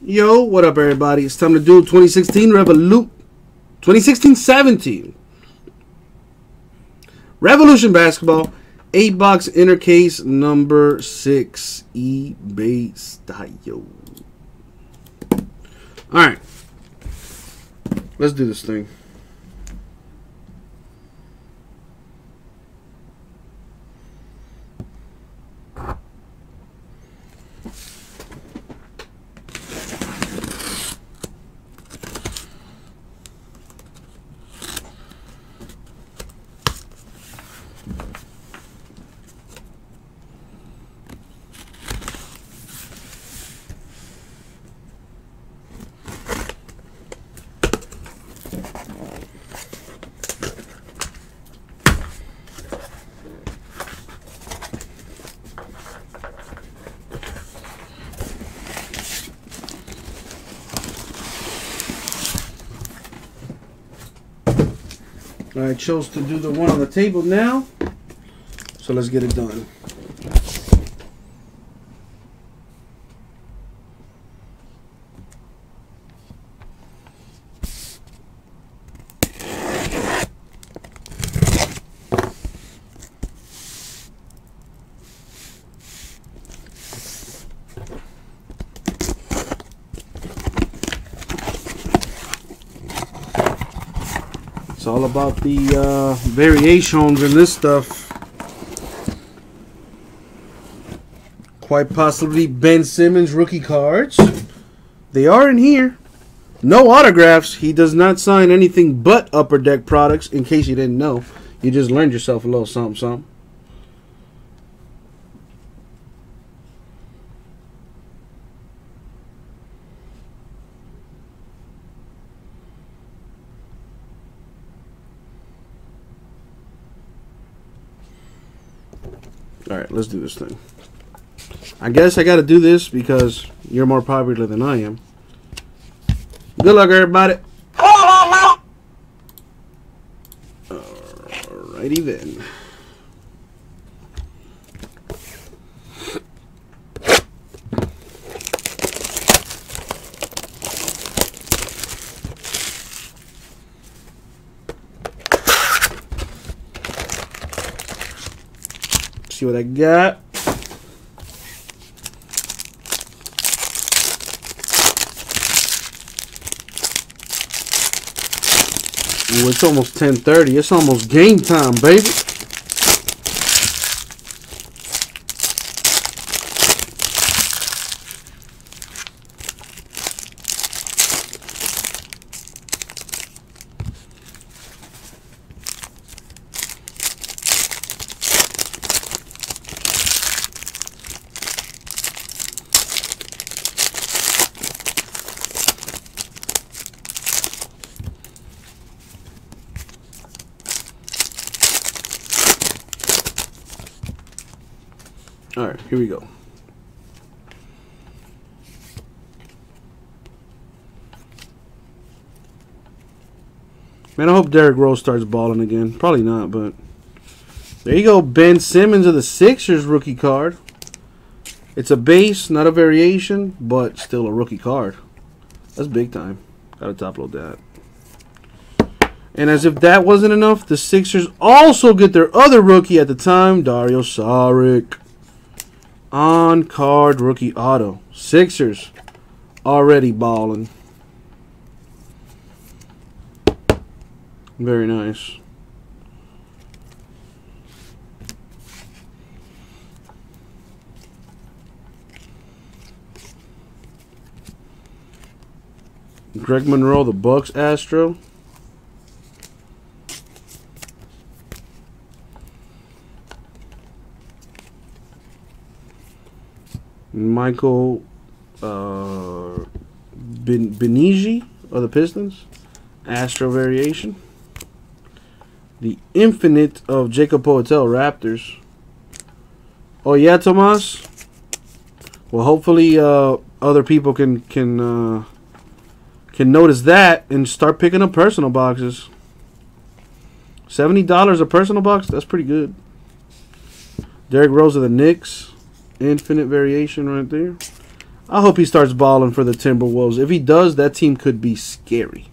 Yo, what up, everybody? It's time to do 2016 Revolut. 2016-17. Revolution Basketball. 8 box inner case number 6. eBay style. Alright. Let's do this thing. I chose to do the one on the table now. So let's get it done. It's all about the uh, variations in this stuff. Quite possibly Ben Simmons rookie cards. They are in here. No autographs. He does not sign anything but Upper Deck products, in case you didn't know. You just learned yourself a little something, something. Alright, let's do this thing. I guess I gotta do this because you're more popular than I am. Good luck, everybody. Alrighty then. Got. Ooh, it's almost 10:30. It's almost game time, baby. Here we go. Man, I hope Derrick Rose starts balling again. Probably not, but there you go. Ben Simmons of the Sixers rookie card. It's a base, not a variation, but still a rookie card. That's big time. Gotta top load that. And as if that wasn't enough, the Sixers also get their other rookie at the time, Dario Saric. On card rookie auto. Sixers already balling. Very nice. Greg Monroe, the Bucks Astro. Michael uh, ben, Gbinije of the Pistons. Astro Variation. The Infinite of Jakob Poeltl Raptors. Oh yeah, Tomas. Well, hopefully uh, other people can can uh, can notice that and start picking up personal boxes. Seventy dollars a personal box. That's pretty good. Derrick Rose of the Knicks. Infinite variation right there. I hope he starts balling for the Timberwolves. If he does, that team could be scary.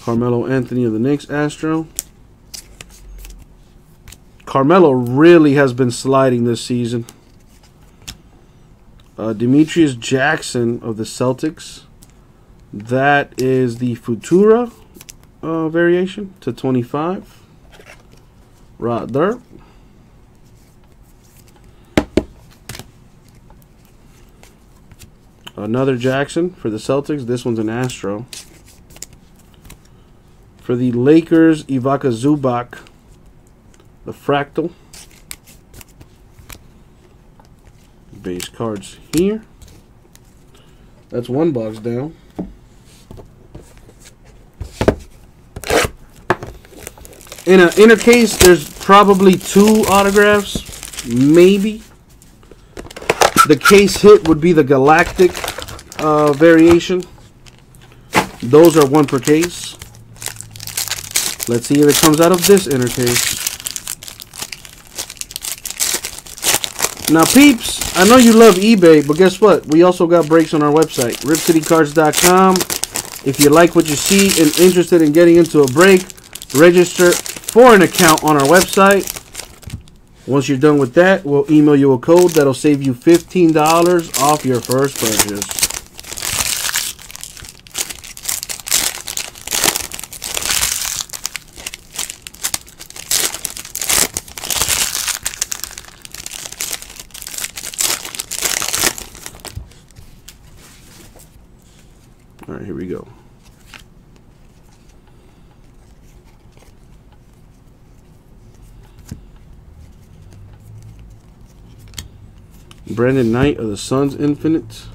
Carmelo Anthony of the Knicks, Astro. Carmelo really has been sliding this season. Uh, Demetrius Jackson of the Celtics. That is the Futura uh, variation to 25. Right there. Another Jackson for the Celtics. This one's an Astro. For the Lakers, Ivica Zubac, the Fractal. Base cards here. That's one box down. In a inner case, there's probably two autographs, maybe. The case hit would be the Galactic uh, variation. Those are one per case. Let's see if it comes out of this inner case. Now, peeps, I know you love eBay, but guess what? We also got breaks on our website, ripcitycards.com. If you like what you see and interested in getting into a break, register for an account on our website. Once you're done with that, we'll email you a code that'll save you $15 off your first purchase. All right, here we go. Brandon Knight of the Suns Infinite.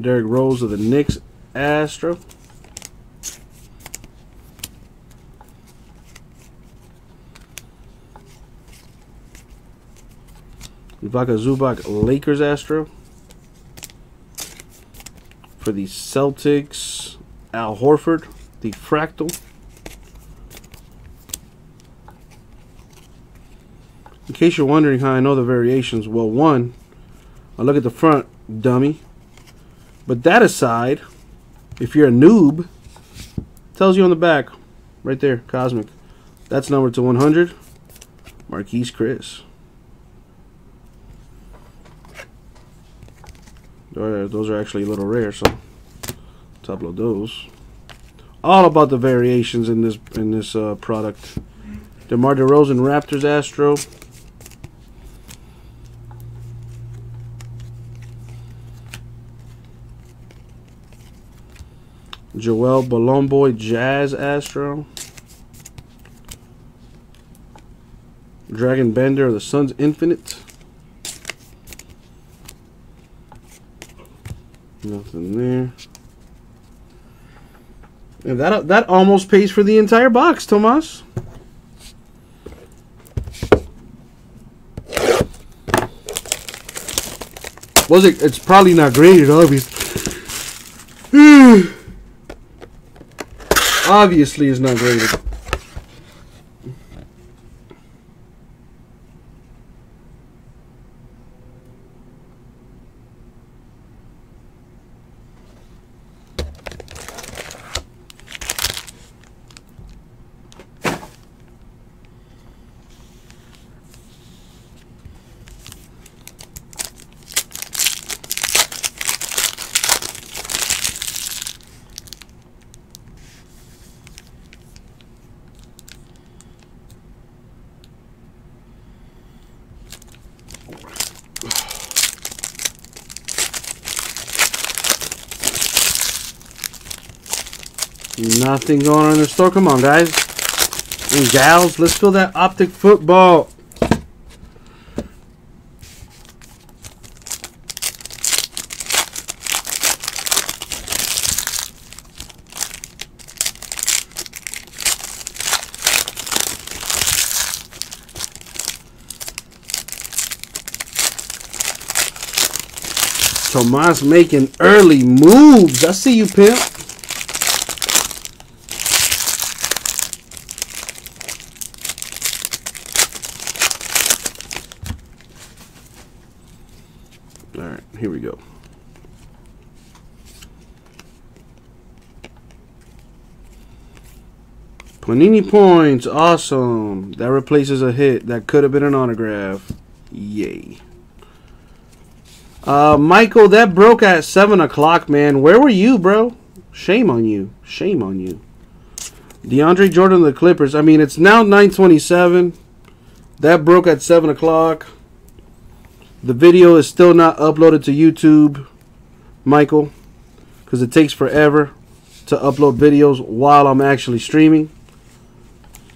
Derrick Rose of the Knicks Astro. Ivica Zubac Lakers Astro. For the Celtics, Al Horford, the Fractal. Case you're wondering how I know the variations, well, one, I look at the front, dummy. But that aside, if you're a noob, tells you on the back, right there, Cosmic. That's numbered to 100. Marquese Chriss. Those are actually a little rare, so upload those. All about the variations in this in this uh, product. DeMar DeRozan Raptors Astro. Joel Bolomboy Jazz Astro. Dragan Bender of the Suns Infinite. Nothing there. And that that almost pays for the entire box, Tomas. Was it? It's probably not graded, obviously. Obviously, is not graded. Nothing going on in the store. Come on, guys. And gals, let's feel that optic football. Tomas making early moves. I see you, pimp. Here we go. Panini points, awesome. That replaces a hit. That could have been an autograph. Yay. Uh, Michael, that broke at 7 o'clock, man. Where were you, bro? Shame on you. Shame on you. DeAndre Jordan the Clippers. I mean, it's now 927. That broke at 7 o'clock. The video is still not uploaded to YouTube, Michael, because it takes forever to upload videos while I'm actually streaming.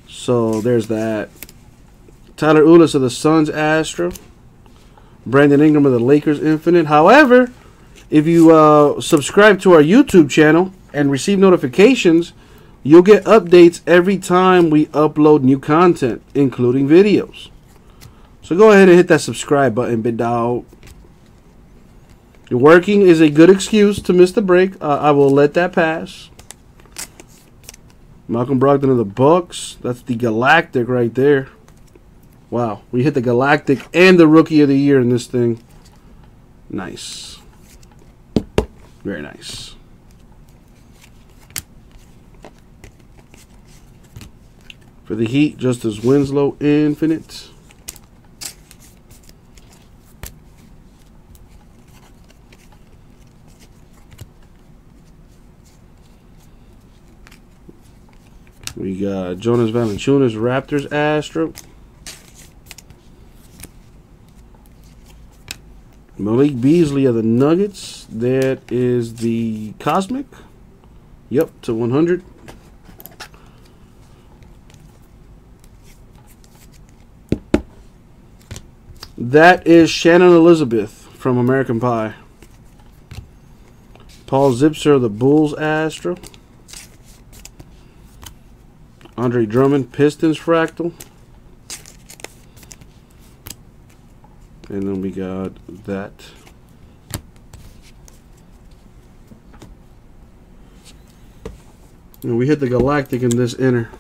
So there's that. Tyler Ulis of the Suns Astro. Brandon Ingram of the Lakers Infinite. However, if you uh, subscribe to our YouTube channel and receive notifications, you'll get updates every time we upload new content, including videos. So go ahead and hit that subscribe button, big dog. Working is a good excuse to miss the break. Uh, I will let that pass. Malcolm Brogdon of the Bucks. That's the Galactic right there. Wow, we hit the Galactic and the Rookie of the Year in this thing. Nice. Very nice. For the Heat, Justice Winslow, Infinite. We got Jonas Valanciunas, Raptors, Astro. Malik Beasley of the Nuggets. That is the Cosmic. Yep, to 100. That is Shannon Elizabeth from American Pie. Paul Zipser of the Bulls Astro. Andre Drummond, Pistons Fractal. And then we got that. And we hit the Galactic in this inner.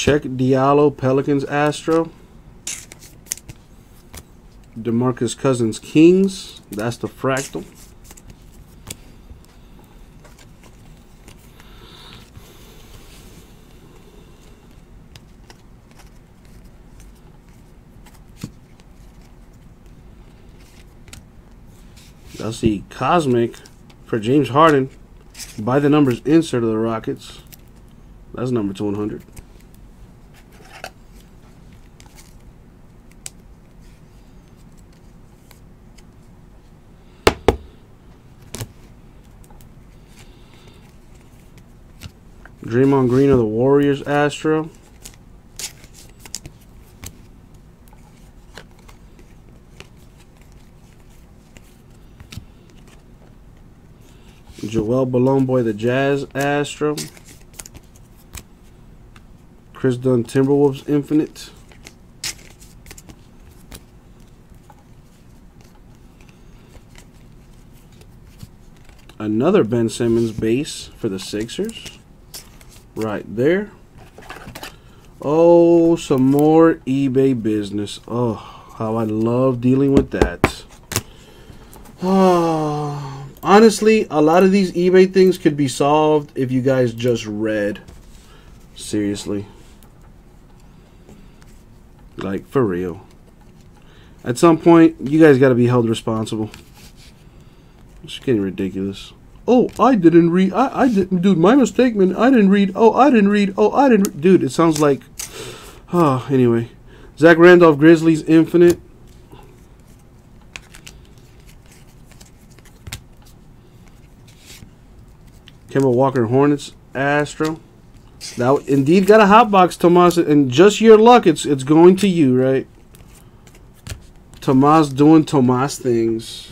Cheick Diallo, Pelicans, Astro. DeMarcus Cousins, Kings. That's the fractal. That's the Cosmic for James Harden. By the numbers insert of the Rockets. That's number 200. Draymond Green of the Warriors Astro. Joel Bolomboy the Jazz Astro. Kris Dunn Timberwolves Infinite. Another Ben Simmons base for the Sixers right there. Oh, some more eBay business. Oh, how I love dealing with that. Honestly, a lot of these eBay things could be solved if you guys just read. Seriously. Like, for real. At some point, you guys got to be held responsible. It's getting ridiculous. Oh, I didn't read. I, I didn't, dude. My mistake, man. I didn't read. Oh, I didn't read. Oh, I didn't. Dude, it sounds like. Oh, anyway. Zach Randolph, Grizzlies, Infinite. Kemba Walker, Hornets, Astro. Now, indeed, got a hot box, Tomas, and just your luck, it's it's going to you, right? Tomas doing Tomas things.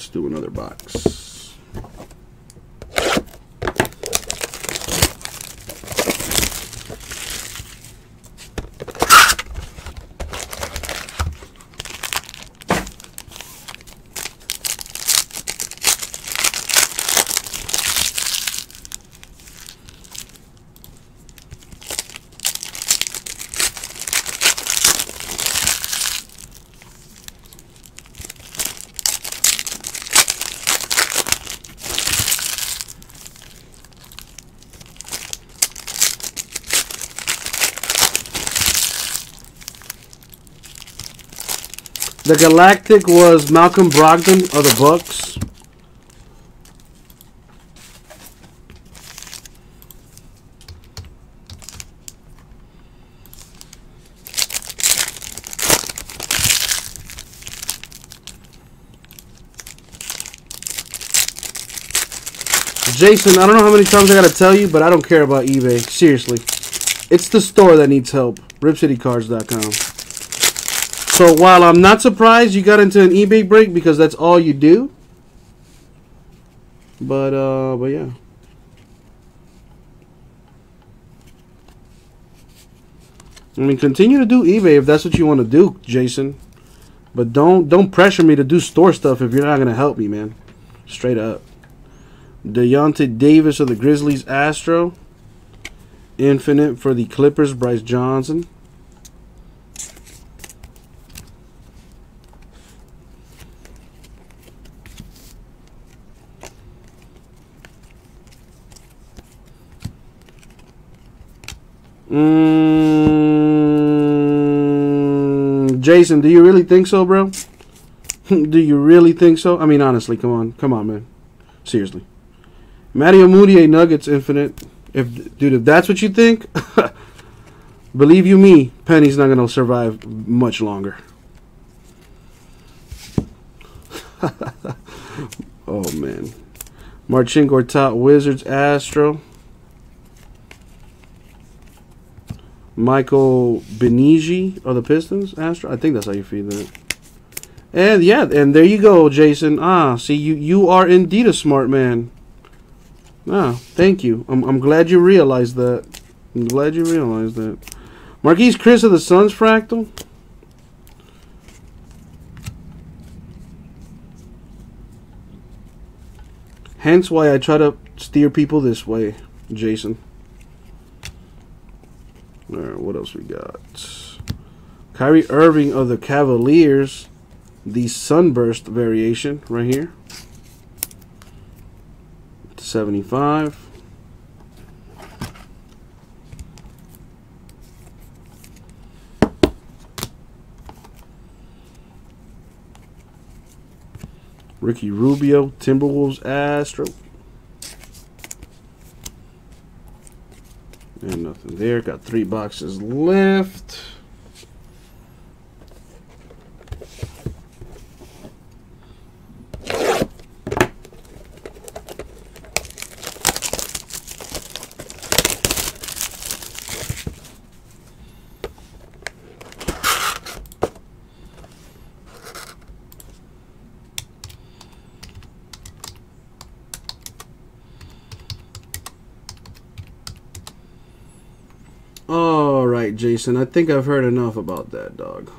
Let's do another box. The Galactic was Malcolm Brogdon of the Bucks. Jason, I don't know how many times I gotta tell you, but I don't care about eBay. Seriously. It's the store that needs help. RipCityCards.com. So while I'm not surprised you got into an eBay break because that's all you do. But uh but yeah. I mean continue to do eBay if that's what you want to do, Jason. But don't don't pressure me to do store stuff if you're not gonna help me, man. Straight up. Deyonta Davis of the Grizzlies Astro. Infinite for the Clippers, Brice Johnson. Mm, Jason, do you really think so, bro? do you really think so? I mean, honestly, come on, come on, man. Seriously, Mario Mudiay Nuggets Infinite. If dude, if that's what you think, believe you me, Penny's not gonna survive much longer. oh man, Marcin Gortat Wizards Astro. Michael Gbinije of the Pistons, Astro. I think that's how you feed that. And yeah, and there you go, Jason. Ah, see, you you are indeed a smart man. Ah, thank you. I'm I'm glad you realized that. I'm glad you realized that. Marquese Chriss of the Suns Fractal. Hence why I try to steer people this way, Jason. All right, what else we got? Kyrie Irving of the Cavaliers, the Sunburst variation right here. 75. Ricky Rubio, Timberwolves Astro. And nothing there. Got three boxes left. Jason. I think I've heard enough about that dog.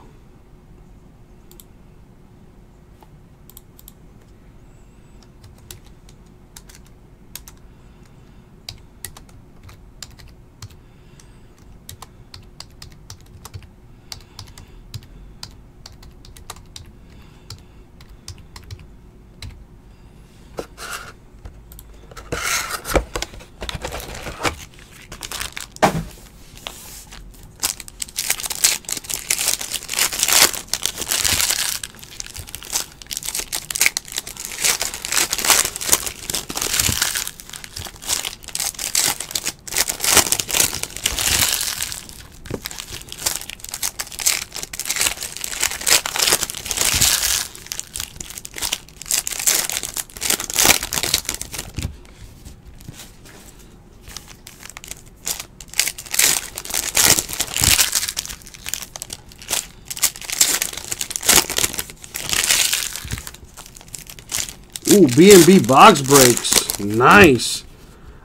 Ooh, B&B box breaks. Nice.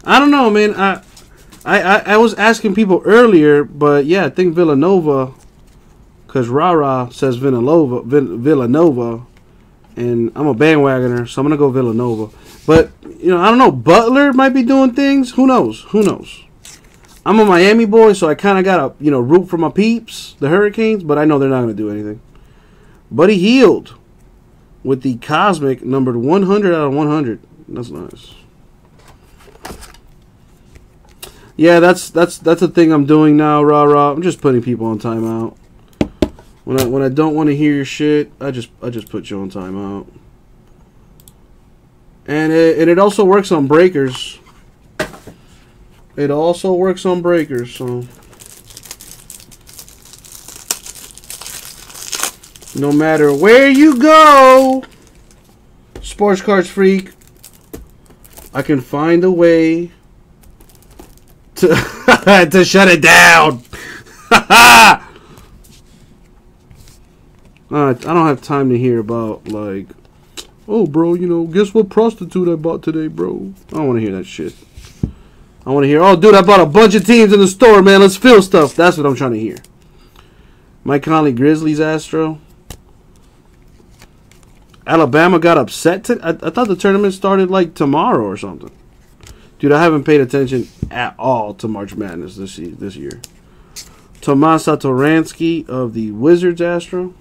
I don't know, man. I, I, I, was asking people earlier, but yeah, I think Villanova, because Rara says Villanova, Villanova, and I'm a bandwagoner, so I'm gonna go Villanova. But you know, I don't know. Butler might be doing things. Who knows? Who knows? I'm a Miami boy, so I kind of gotta you know root for my peeps, the Hurricanes. But I know they're not gonna do anything. Buddy Hield with the Cosmic numbered 100 out of 100. That's nice. Yeah, that's that's that's the thing I'm doing now, rah rah. I'm just putting people on timeout. When I when I don't want to hear your shit, I just I just put you on timeout. And it, and it also works on breakers. It also works on breakers, so no matter where you go, sports cards freak, I can find a way to to shut it down. uh, I don't have time to hear about like, oh, bro, you know, guess what prostitute I bought today, bro. I don't want to hear that shit. I want to hear, oh, dude, I bought a bunch of teams in the store, man. Let's fill stuff. That's what I'm trying to hear. Mike Conley, Grizzlies, Astro. Alabama got upset. To, I, I thought the tournament started like tomorrow or something. Dude, I haven't paid attention at all to March Madness this this year. Tomas Satoransky of the Wizards Astro.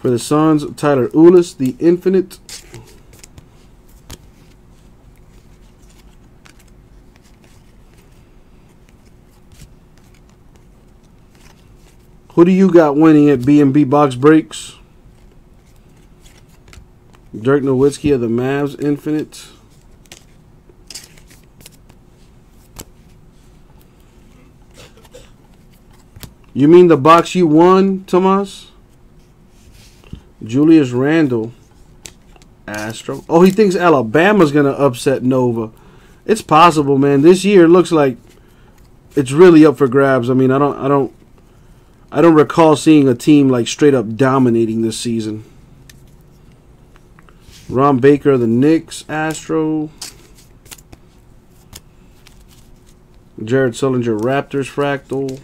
For the Suns, Tyler Ulis, the Infinite. Who do you got winning at B&B Box Breaks? Dirk Nowitzki of the Mavs Infinite. You mean the box you won, Tomas? Julius Randle. Astro. Oh, he thinks Alabama's going to upset Nova. It's possible, man. This year looks like it's really up for grabs. I mean, I don't I don't I don't recall seeing a team like straight up dominating this season. Ron Baker the Knicks, Astro. Jared Sullinger, Raptors, Fractal.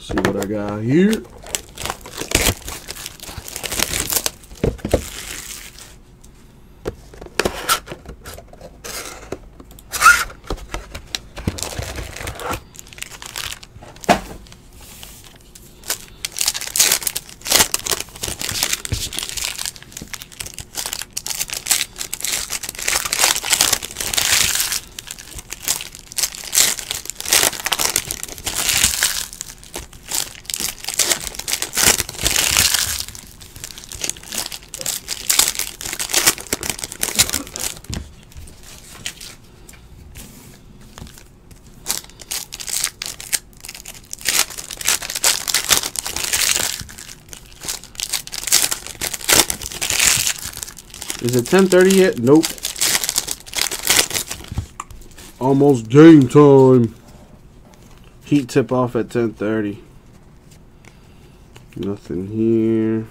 See what I got here. Is it 10.30 yet? Nope. Almost game time. Heat tip off at 10.30. Nothing here.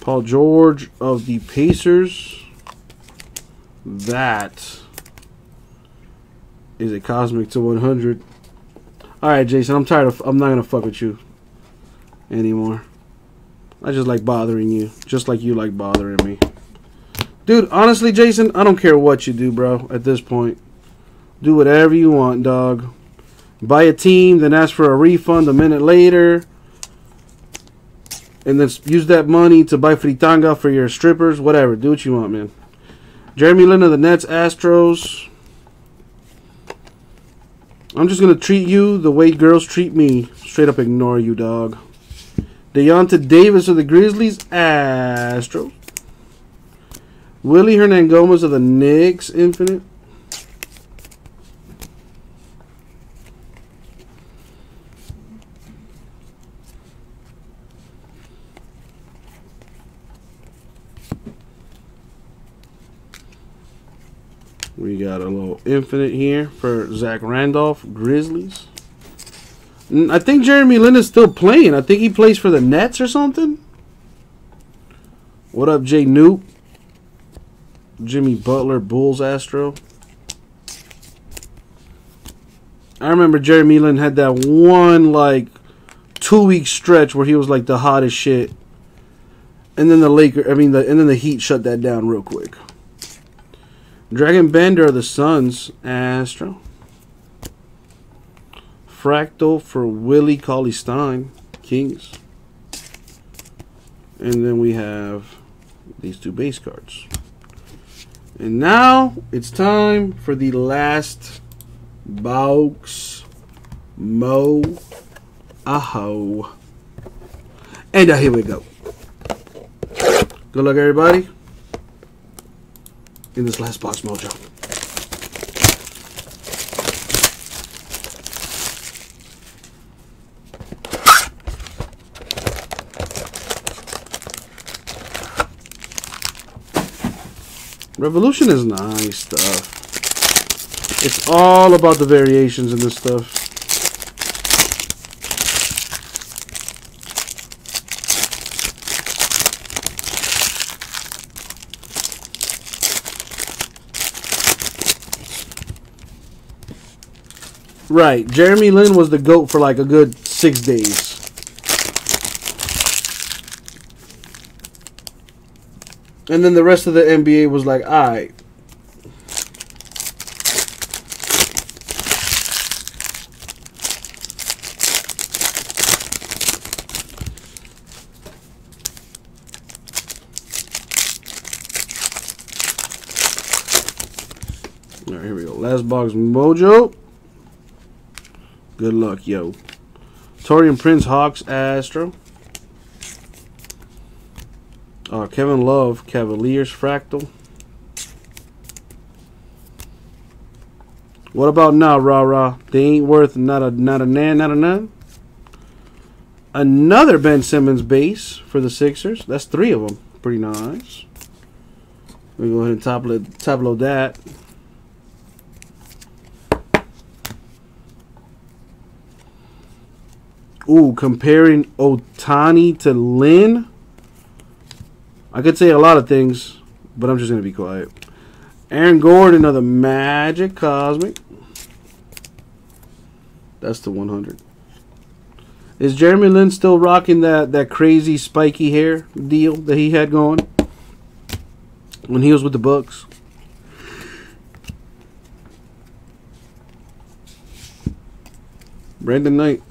Paul George of the Pacers. That is a cosmic to 100. All right, Jason. I'm tired of. I'm not gonna fuck with you anymore. I just like bothering you, just like you like bothering me. Dude, honestly, Jason, I don't care what you do, bro, at this point. Do whatever you want, dog. Buy a team, then ask for a refund a minute later. And then use that money to buy fritanga for your strippers. Whatever. Do what you want, man. Jeremy Lin of the Nets, Astros. I'm just going to treat you the way girls treat me. Straight up ignore you, dog. Deyonta Davis of the Grizzlies, Astros. Willy Hernangomez of the Knicks, infinite. We got a little infinite here for Zach Randolph, Grizzlies. I think Jeremy Lin is still playing. I think he plays for the Nets or something. What up, Jay Newt? Jimmy Butler, Bulls, Astro. I remember Jeremy Lin had that one like two week stretch where he was like the hottest shit, and then the Laker, I mean, the and then the Heat shut that down real quick. Dragan Bender of the Suns, Astro. Fractal for Willie Cauley Stein, Kings. And then we have these two base cards. And now it's time for the last box Mo Aho. And uh, here we go. Good luck, everybody. In this last box mojo. Revolution is nice stuff. It's all about the variations in this stuff. Right. Jeremy Lin was the GOAT for like a good six days. And then the rest of the NBA was like, all right. All right, here we go. Last box mojo. Good luck, yo. Taurean Prince, Hawks, Astro. Uh, Kevin Love, Cavaliers, Fractal. What about now, rah rah? They ain't worth not a not a nan, not a none. Another Ben Simmons base for the Sixers. That's three of them. Pretty nice. We go ahead and top load, top load that. Ooh, comparing Ohtani to Lin. I could say a lot of things, but I'm just going to be quiet. Aaron Gordon of the Magic Cosmic. That's the 100. Is Jeremy Lin still rocking that, that crazy spiky hair deal that he had going when he was with the Bucks? Brandon Knight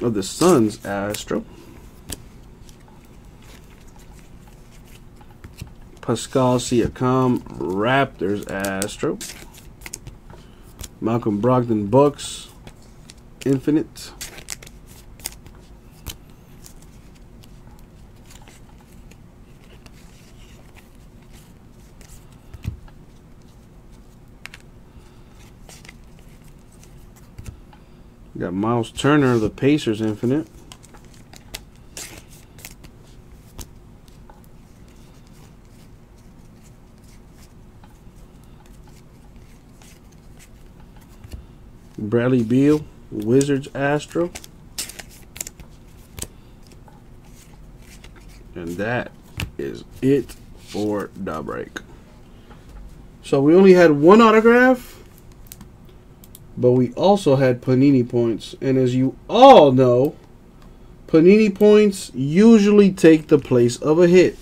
of the Suns, Astro. Pascal Siakam, Raptors, Astro. Malcolm Brogdon, Bucks, Infinite. Got Miles Turner of the Pacers, Infinite. Bradley Beal, Wizards Astro. And that is it for the break. So we only had one autograph, but we also had Panini points. And as you all know, Panini points usually take the place of a hit.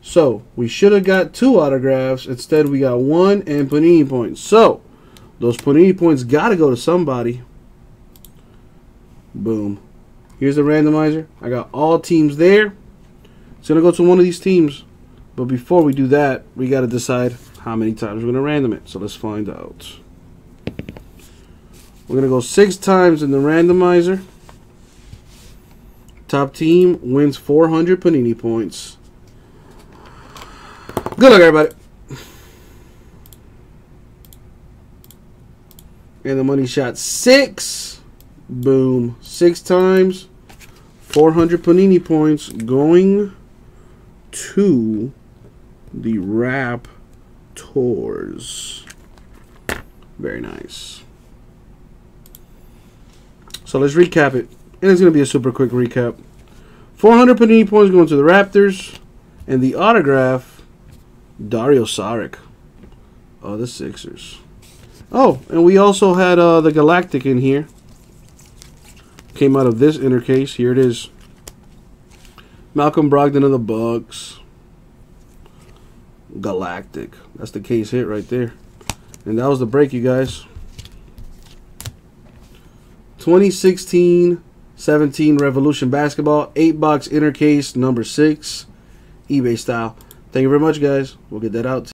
So we should have got two autographs. Instead, we got one and Panini points. So those Panini points got to go to somebody. Boom. Here's the randomizer. I got all teams there. It's going to go to one of these teams. But before we do that, we got to decide how many times we're going to random it. So let's find out. We're going to go six times in the randomizer. Top team wins 400 Panini points. Good luck, everybody. And the money shot six. Boom. Six times. 400 Panini points going to the Raptors. Very nice. So let's recap it. And it's going to be a super quick recap. 400 Panini points going to the Raptors. And the autograph, Dario Saric of the Sixers. Oh, and we also had uh, the Galactic in here. Came out of this inner case. Here it is. Malcolm Brogdon of the Bucks. Galactic. That's the case hit right there. And that was the break, you guys. 2016 17 Revolution Basketball, 8 box inner case, number 6, eBay style. Thank you very much, guys. We'll get that out.